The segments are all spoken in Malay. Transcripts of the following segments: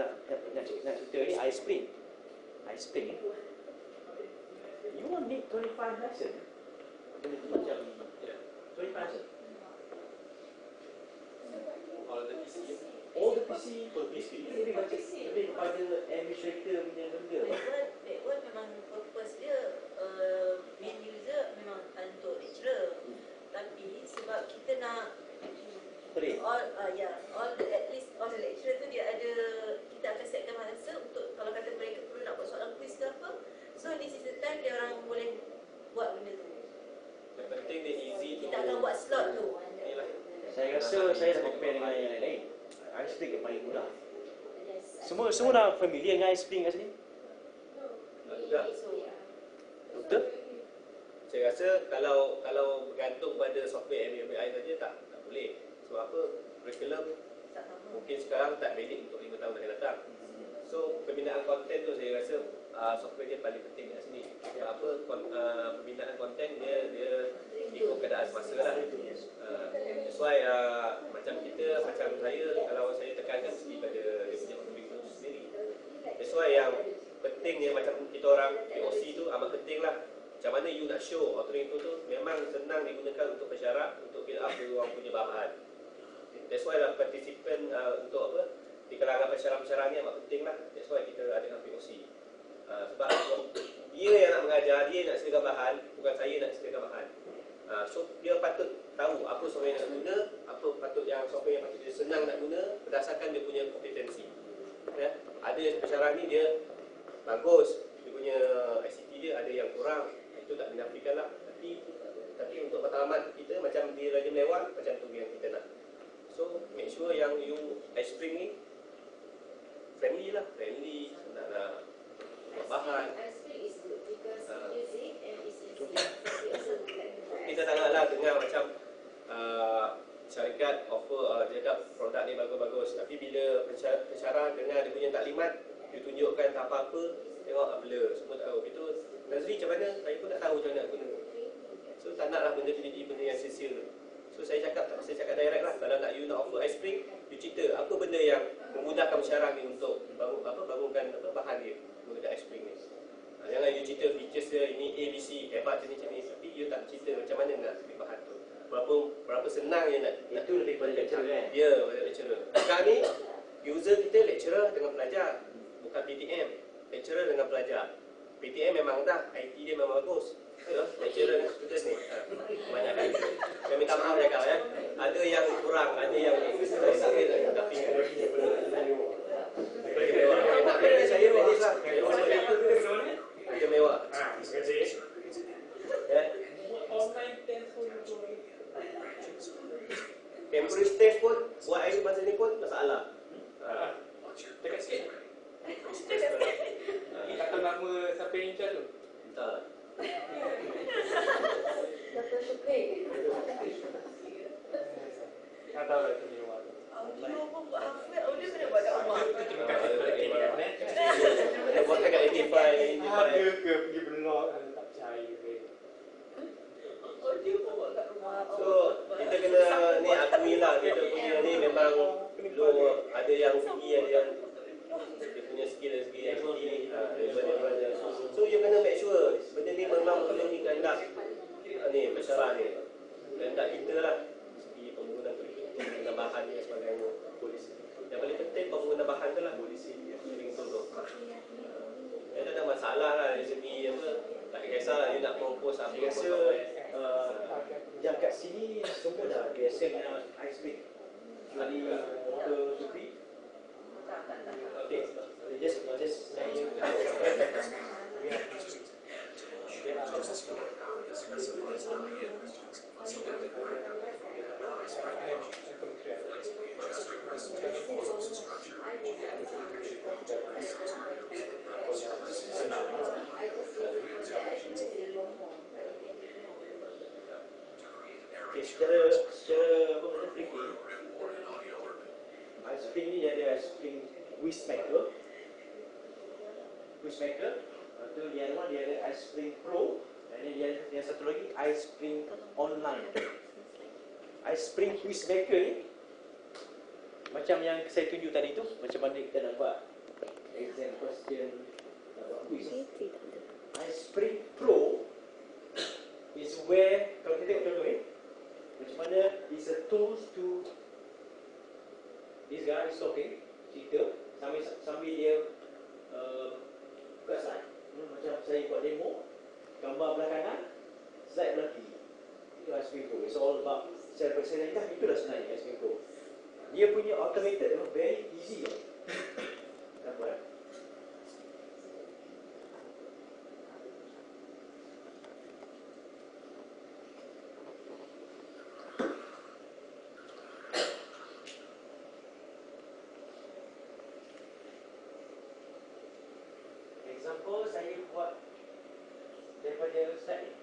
nak, nak, nak, nak cerita ni ice spring. Ice spring. You want need 25 lesson. Benda tu macam 25 lesson. All the PC. All the PC. Lebih macam lebih kepada administrator punya benda. One memang purpose dia uh, main user memang untuk lecturer. Tapi sebab kita nak all uh, yeah, all the, at least all the lecturer tu dia ada kita akan setkan masa untuk kalau kata mereka perlu nak buat soalan quiz ke apa. So this is the time dia orang boleh buat benda tu. Yang penting dia easy Kita akan buat slot tu. Yalah. Saya rasa saya dah compare dengan yang lain-lain. Ice yang paling mudah. Semua semua dah familiar dengan ice spring kat sini? Tak. So, Betul? Saya rasa kalau kalau bergantung pada software MBI saja tak tak boleh. Sebab apa? Curriculum mungkin sekarang tak valid untuk 5 tahun akan datang. So pembinaan konten tu saya rasa uh, software dia paling penting kat sini. Sebab apa? Kon, uh, pembinaan konten dia dia ikut keadaan semasa lah. Uh, that's why uh, macam kita, macam saya, kalau saya tekankan mesti pada dia punya curriculum sendiri. That's why yang penting dia macam kita orang POC tu amat penting lah. Macam mana you nak show authoring tu tu memang senang digunakan untuk pesyarat untuk build up orang punya bahan. That's why lah participant uh, untuk apa di kalangan pesyarat-pesyarat ni amat penting lah. That's why kita ada POC. Uh, sebab dia yang nak mengajar, dia nak sediakan bahan, bukan saya nak sediakan bahan. Uh, so dia patut tahu apa software yang nak guna, apa patut yang software yang patut dia senang nak guna berdasarkan dia punya kompetensi. Ya, ada pesyarat ni dia bagus, dia punya ICT dia ada yang kurang, itu tak dinafikan lah. Tapi tapi untuk matlamat kita macam di Raja Melewah macam tu yang kita nak. So make sure yang you ice spring ni friendly lah, friendly, nak nak bahan. Kita sangatlah dengar macam uh, syarikat offer uh, dia cakap produk ni bagus-bagus. Tapi bila pensyarah, pensyarah dengar dia punya taklimat dia tunjukkan tak apa-apa tengok ah, blur semua tak tahu. Itu Nazri macam mana? Saya pun tak tahu macam mana nak guna so tak naklah benda tu jadi benda yang sia so saya cakap saya cakap direct lah. Kalau nak you nak offer ice cream you cerita apa benda yang memudahkan pensyarah ni untuk bangun, apa, bangunkan apa, bahan dia menggunakan ice cream ni ha, jangan you cerita features dia ini A, B, C hebat jenis jenis tapi you tak cerita macam mana nak ambil bahan tu berapa berapa senang je nak, nak Itu lebih pada lecturer kan? Ya, pada lecturer. Sekarang ni user kita lecturer dengan pelajar, bukan PTM. Lecturer dengan pelajar. PTM memang dah, IT dia memang bagus. Ya, lecturer dengan student ni. Ha, banyak kan. Saya minta maaf ya kau ya. Ada yang kurang, ada yang saya sakit tapi kerja mewah. Nak kerja saya medis lah. Kerja mewah. Ya. Temporary test pun buat air masa ni pun masalah. Ha. Dekat sikit. Kata nama siapa yang in charge tu? Tak. Tak tahu lah tu ni rumah tu. Audio pun buat hafal, audio kena buat kat rumah. Terima kasih kepada tim kan eh. Dia dekat Edify, Edify. Ada ke pergi blog ada tak percaya ke. Audio pun buat kat rumah. So, kita kena ni akui lah kita punya ni memang dulu ada yang segi ada yang dia punya skill dari segi yang daripada daripada. So, you kena make sure benda ni memang perlu dikandak ha, ni pesara ni. Kandak kita lah segi penggunaan kurikulum, penggunaan bahan ni dan sebagainya. Polisi. Yang paling penting penggunaan bahan tu lah polisi yang tu. Ya, tak ada masalah lah dari segi apa. Tak kisah you nak propose apa. Rasa uh, yang kat sini semua dah biasa dengan ice cream. Kecuali ke Supri. Okay. Just, just saya Okay, secara secara apa nama fikir, ice cream ni dia ada ice cream whisk maker, whisk maker. Lepas tu yang mana dia ada ice cream pro, dan ni yang yang satu lagi ice cream online. Ice cream whisk maker ni macam yang saya tunjuk tadi tu, macam mana kita nak buat exam question, nak buat quiz. iSpring Pro is where, kalau kita tengok contoh eh, macam mana is a tools to this guy is talking, cerita, sambil, sambil dia uh, buka slide. Hmm, macam saya buat demo, gambar belah kanan, slide belah kiri. Itu iSpring Pro. It's all about. Dah itulah sebenarnya iSpring Pro. Dia punya automated, very easy. Apa eh? Example saya buat daripada slide ni,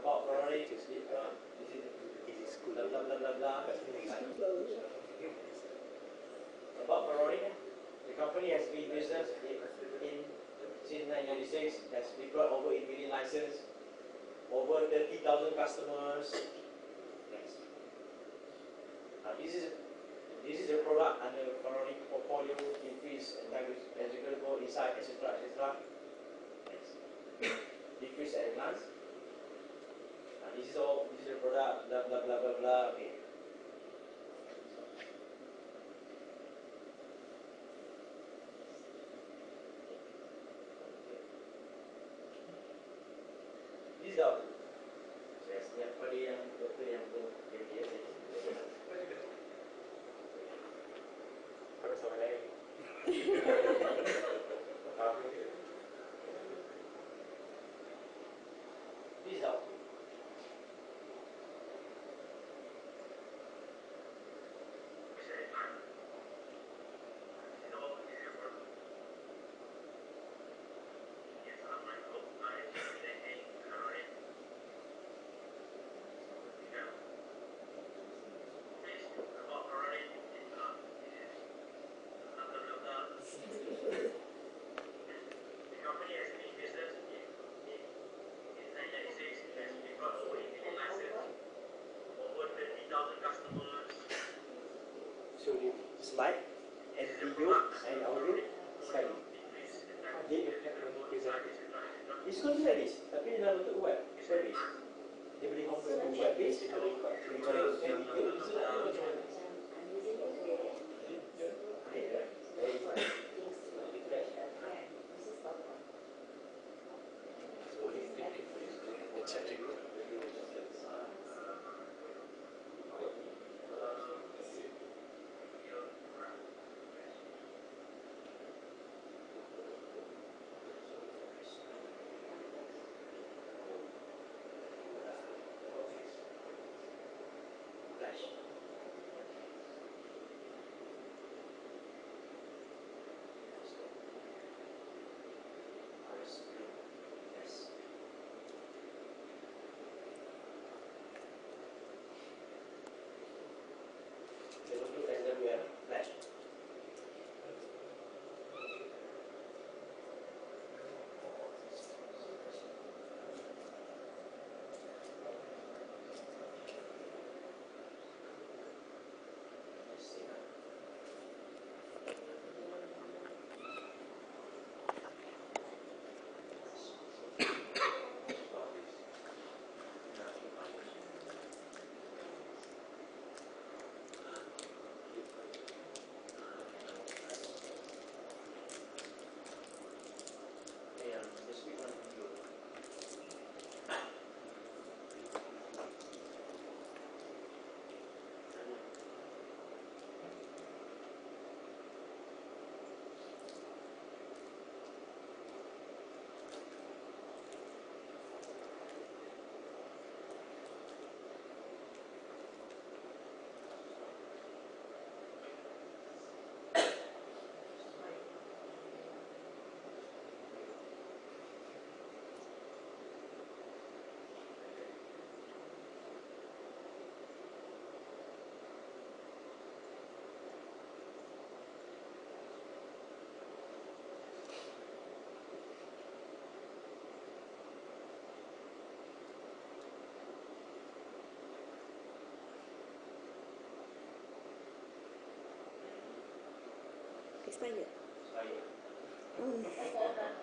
Freeze about Aeronautic. Uh, this is blah blah blah blah blah. About Aeronautic, the company has been in business in, in since 1996. Has deployed over 8 million licenses, over 30,000 customers. Next. Uh, this is this is a product under Faronic portfolio, increase and language executable insight, etc. etc. is a product, blah blah blah blah blah. Okay. Saya setiap kali yang doktor yang dia lain. Faham ke? This is all. So you slide and video and audio sekali. Dia It's this, tapi dalam bentuk web, based. Dia boleh convert to web based, dia boleh boleh convert to video. Macam mana? Explain it. Mm.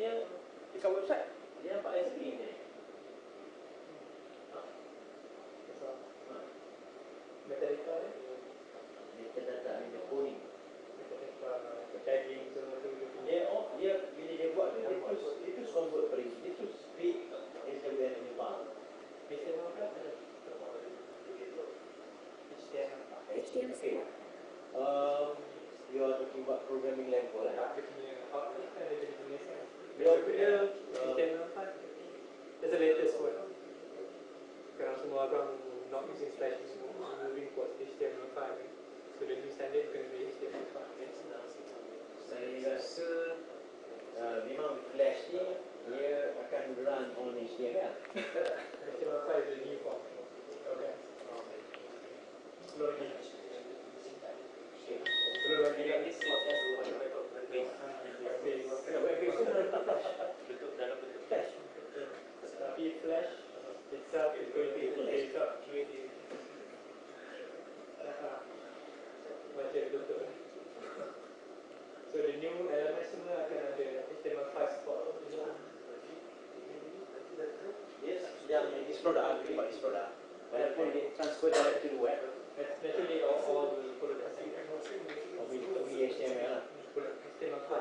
Artinya dekat website this is what S what web page web page web page dalam bentuk flash tapi flash itself is going to be data creating macam itu tu so the new element semua akan ada HTML5 support yes yeah I mean, it's product but it's product walaupun dia transfer direct to the web especially all the product HTML lah. Sistem apa?